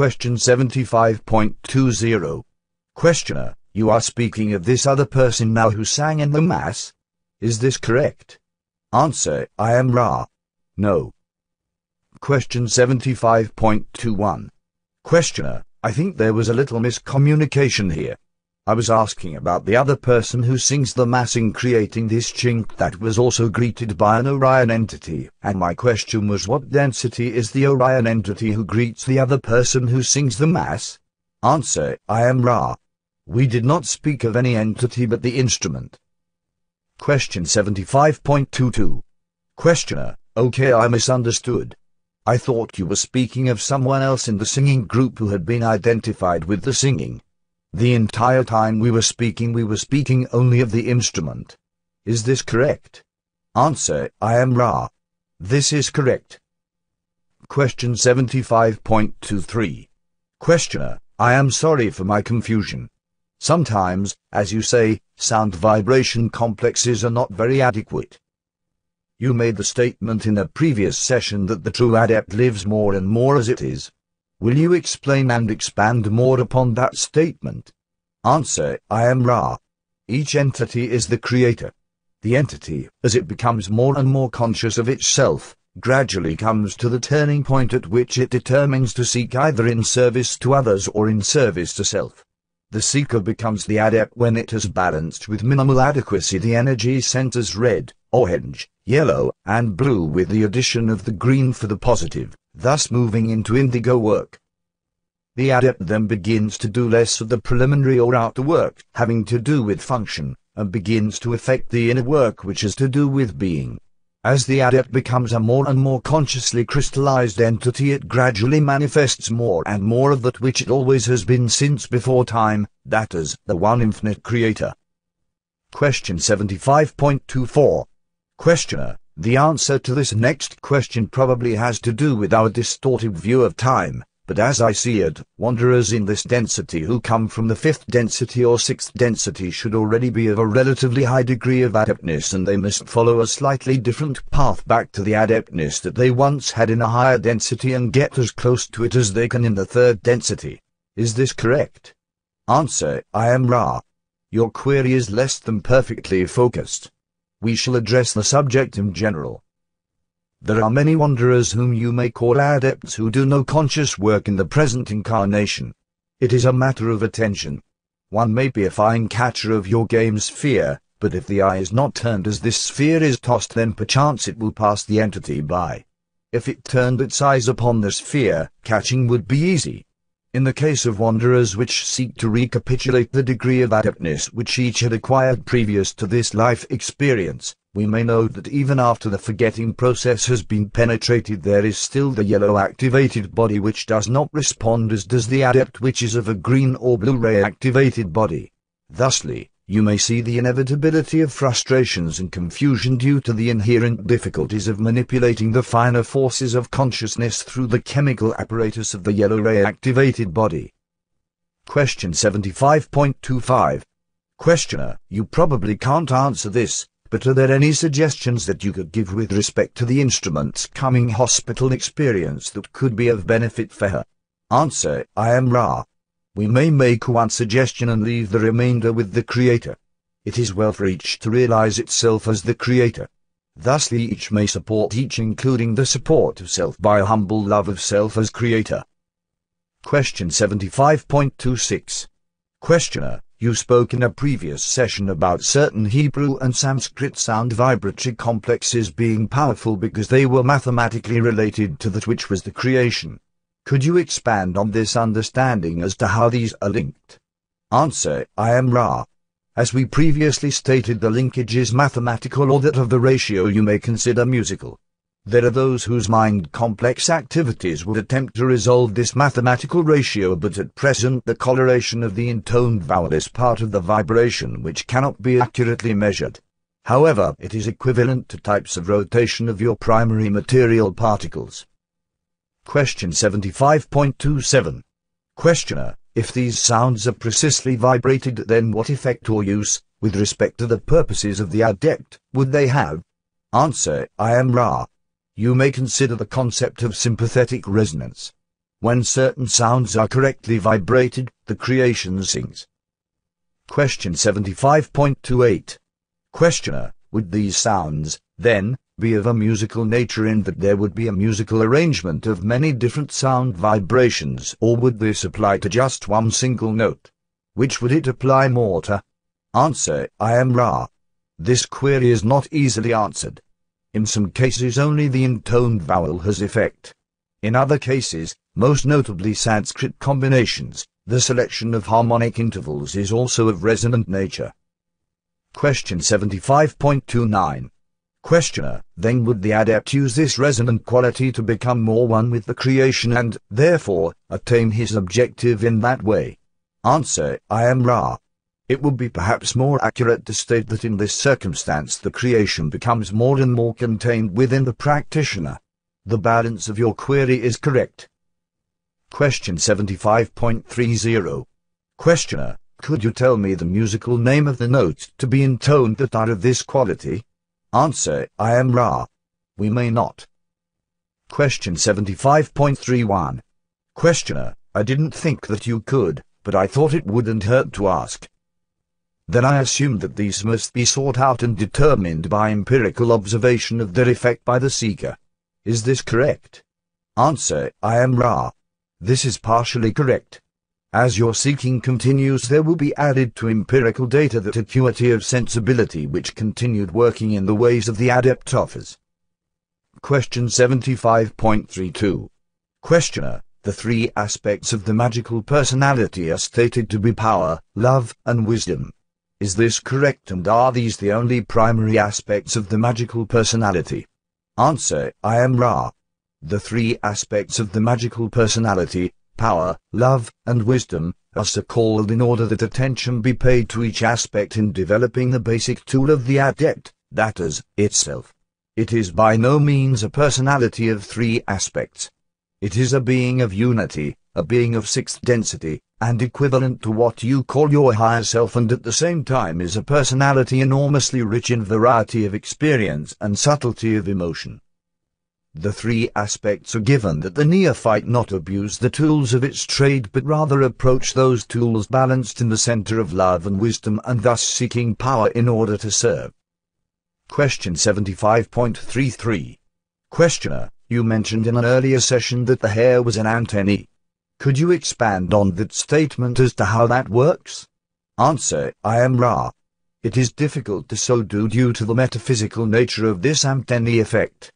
Question 75.20. Questioner, you are speaking of this other person now who sang in the Mass? Is this correct? Answer, I am Ra. No. Question 75.21. Questioner, I think there was a little miscommunication here. I was asking about the other person who sings the mass in creating this chink that was also greeted by an Orion entity, and my question was what density is the Orion entity who greets the other person who sings the mass? Answer, I am Ra. We did not speak of any entity but the instrument. Question 75.22. Questioner, okay I misunderstood. I thought you were speaking of someone else in the singing group who had been identified with the singing. The entire time we were speaking we were speaking only of the instrument. Is this correct? Answer, I am Ra. This is correct. Question 75.23. Questioner, I am sorry for my confusion. Sometimes, as you say, sound vibration complexes are not very adequate. You made the statement in a previous session that the true adept lives more and more as it is. Will you explain and expand more upon that statement? Answer, I am Ra. Each entity is the creator. The entity, as it becomes more and more conscious of itself, gradually comes to the turning point at which it determines to seek either in service to others or in service to self. The seeker becomes the adept when it has balanced with minimal adequacy the energy centers red, orange, yellow, and blue with the addition of the green for the positive thus moving into indigo work. The adept then begins to do less of the preliminary or outer work, having to do with function, and begins to affect the inner work which is to do with being. As the adept becomes a more and more consciously crystallized entity it gradually manifests more and more of that which it always has been since before time, that is, the one infinite creator. Question 75.24 Questioner, the answer to this next question probably has to do with our distorted view of time, but as I see it, wanderers in this density who come from the fifth density or sixth density should already be of a relatively high degree of adeptness and they must follow a slightly different path back to the adeptness that they once had in a higher density and get as close to it as they can in the third density. Is this correct? Answer, I am Ra. Your query is less than perfectly focused we shall address the subject in general. There are many wanderers whom you may call adepts who do no conscious work in the present incarnation. It is a matter of attention. One may be a fine catcher of your game sphere, but if the eye is not turned as this sphere is tossed then perchance it will pass the entity by. If it turned its eyes upon the sphere, catching would be easy. In the case of wanderers which seek to recapitulate the degree of adeptness which each had acquired previous to this life experience, we may note that even after the forgetting process has been penetrated there is still the yellow activated body which does not respond as does the adept which is of a green or blue ray activated body. Thusly, you may see the inevitability of frustrations and confusion due to the inherent difficulties of manipulating the finer forces of consciousness through the chemical apparatus of the yellow ray activated body. Question 75.25 Questioner, you probably can't answer this, but are there any suggestions that you could give with respect to the instrument's coming hospital experience that could be of benefit for her? Answer, I am Ra. We may make one suggestion and leave the remainder with the Creator. It is well for each to realize itself as the Creator. Thusly each may support each including the support of self by a humble love of self as Creator. Question 75.26 Questioner, you spoke in a previous session about certain Hebrew and Sanskrit sound vibratory complexes being powerful because they were mathematically related to that which was the creation. Could you expand on this understanding as to how these are linked? Answer, I am Ra. As we previously stated the linkage is mathematical or that of the ratio you may consider musical. There are those whose mind complex activities would attempt to resolve this mathematical ratio but at present the coloration of the intoned vowel is part of the vibration which cannot be accurately measured. However, it is equivalent to types of rotation of your primary material particles. Question 75.27. Questioner, if these sounds are precisely vibrated then what effect or use, with respect to the purposes of the adept, would they have? Answer, I am Ra. You may consider the concept of sympathetic resonance. When certain sounds are correctly vibrated, the creation sings. Question 75.28. Questioner, would these sounds, then, be of a musical nature in that there would be a musical arrangement of many different sound vibrations, or would this apply to just one single note? Which would it apply more to? Answer, I am Ra. This query is not easily answered. In some cases only the intoned vowel has effect. In other cases, most notably Sanskrit combinations, the selection of harmonic intervals is also of resonant nature. Question 75.29. Questioner, then would the adept use this resonant quality to become more one with the creation and, therefore, attain his objective in that way? Answer, I am Ra. It would be perhaps more accurate to state that in this circumstance the creation becomes more and more contained within the practitioner. The balance of your query is correct. Question 75.30. Questioner, could you tell me the musical name of the notes to be intoned that are of this quality? Answer, I am Ra. We may not. Question 75.31. Questioner, I didn't think that you could, but I thought it wouldn't hurt to ask. Then I assumed that these must be sought out and determined by empirical observation of their effect by the seeker. Is this correct? Answer, I am Ra. This is partially correct. As your seeking continues there will be added to empirical data that acuity of sensibility which continued working in the ways of the adept offers. Question 75.32. Questioner, the three aspects of the magical personality are stated to be power, love, and wisdom. Is this correct and are these the only primary aspects of the magical personality? Answer, I am Ra. The three aspects of the magical personality power, love, and wisdom, are so called in order that attention be paid to each aspect in developing the basic tool of the adept, that is, itself. It is by no means a personality of three aspects. It is a being of unity, a being of sixth density, and equivalent to what you call your higher self and at the same time is a personality enormously rich in variety of experience and subtlety of emotion. The three aspects are given that the neophyte not abuse the tools of its trade but rather approach those tools balanced in the center of love and wisdom and thus seeking power in order to serve. Question 75.33. Questioner, you mentioned in an earlier session that the hair was an antennae. Could you expand on that statement as to how that works? Answer, I am Ra. It is difficult to so do due to the metaphysical nature of this antennae effect.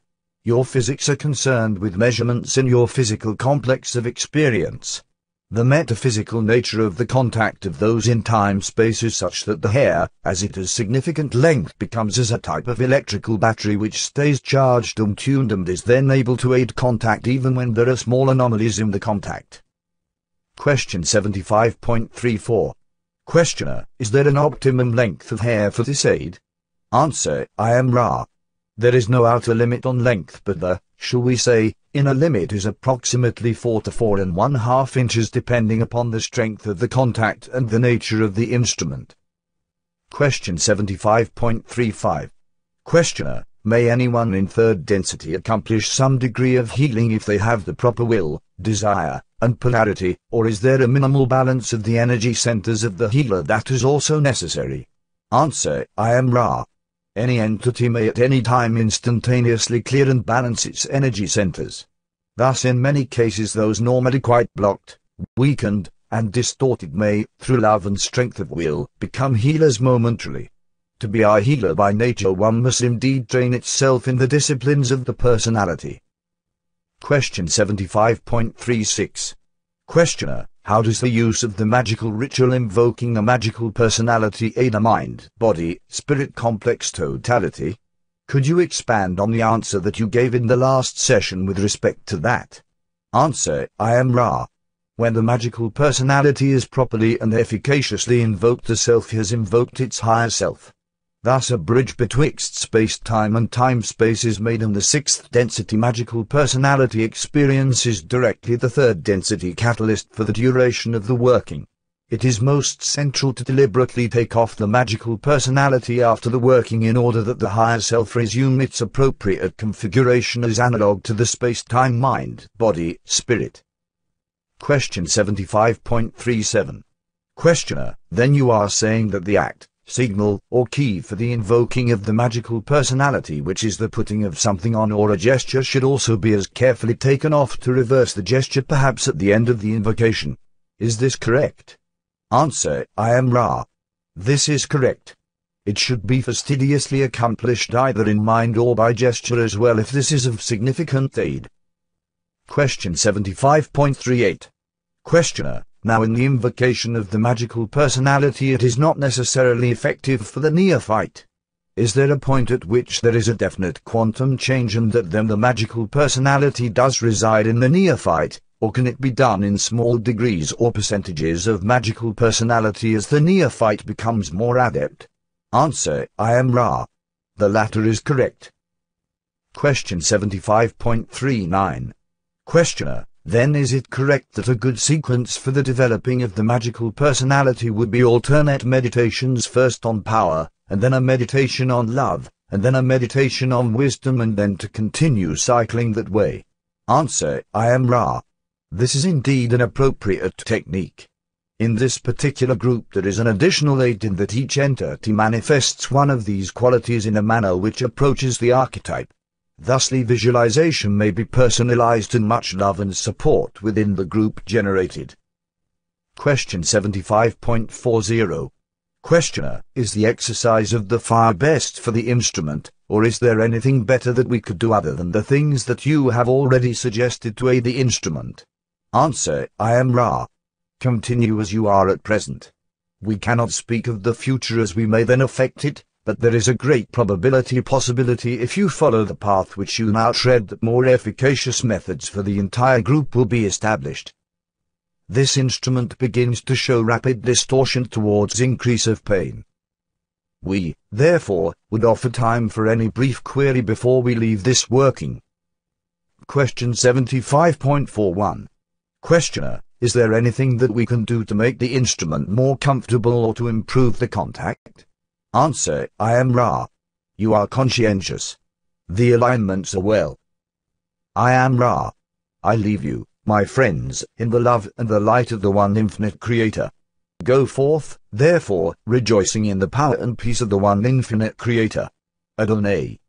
Your physics are concerned with measurements in your physical complex of experience. The metaphysical nature of the contact of those in time-space is such that the hair, as it has significant length, becomes as a type of electrical battery which stays charged and tuned and is then able to aid contact even when there are small anomalies in the contact. Question 75.34. Questioner, is there an optimum length of hair for this aid? Answer, I am Ra. There is no outer limit on length but the, shall we say, inner limit is approximately 4 to 4 and 1 half inches depending upon the strength of the contact and the nature of the instrument. Question 75.35. Questioner, may anyone in third density accomplish some degree of healing if they have the proper will, desire, and polarity, or is there a minimal balance of the energy centers of the healer that is also necessary? Answer, I am Ra. Any entity may at any time instantaneously clear and balance its energy centers. Thus in many cases those normally quite blocked, weakened, and distorted may, through love and strength of will, become healers momentarily. To be a healer by nature one must indeed train itself in the disciplines of the personality. Question 75.36. Questioner, how does the use of the magical ritual invoking a magical personality aid a mind, body, spirit complex totality? Could you expand on the answer that you gave in the last session with respect to that? Answer, I am Ra. When the magical personality is properly and efficaciously invoked the self has invoked its higher self. Thus a bridge betwixt space-time and time-space is made and the sixth density magical personality experience is directly the third density catalyst for the duration of the working. It is most central to deliberately take off the magical personality after the working in order that the higher self resume its appropriate configuration as analog to the space-time mind, body, spirit. Question 75.37. Questioner, then you are saying that the act, signal, or key for the invoking of the magical personality which is the putting of something on or a gesture should also be as carefully taken off to reverse the gesture perhaps at the end of the invocation. Is this correct? Answer, I am Ra. This is correct. It should be fastidiously accomplished either in mind or by gesture as well if this is of significant aid. Question 75.38. Questioner, now in the invocation of the magical personality it is not necessarily effective for the neophyte. Is there a point at which there is a definite quantum change and that then the magical personality does reside in the neophyte, or can it be done in small degrees or percentages of magical personality as the neophyte becomes more adept? Answer, I am Ra. The latter is correct. Question 75.39. Questioner, then is it correct that a good sequence for the developing of the magical personality would be alternate meditations first on power, and then a meditation on love, and then a meditation on wisdom and then to continue cycling that way? Answer, I am Ra. This is indeed an appropriate technique. In this particular group there is an additional aid in that each entity manifests one of these qualities in a manner which approaches the archetype. Thusly visualization may be personalized and much love and support within the group generated. Question 75.40 Questioner, is the exercise of the fire best for the instrument, or is there anything better that we could do other than the things that you have already suggested to aid the instrument? Answer, I am Ra. Continue as you are at present. We cannot speak of the future as we may then affect it, but there is a great probability possibility if you follow the path which you now tread that more efficacious methods for the entire group will be established. This instrument begins to show rapid distortion towards increase of pain. We, therefore, would offer time for any brief query before we leave this working. Question 75.41 Questioner, is there anything that we can do to make the instrument more comfortable or to improve the contact? Answer, I am Ra. You are conscientious. The alignments are well. I am Ra. I leave you, my friends, in the love and the light of the one infinite Creator. Go forth, therefore, rejoicing in the power and peace of the one infinite Creator. Adonai.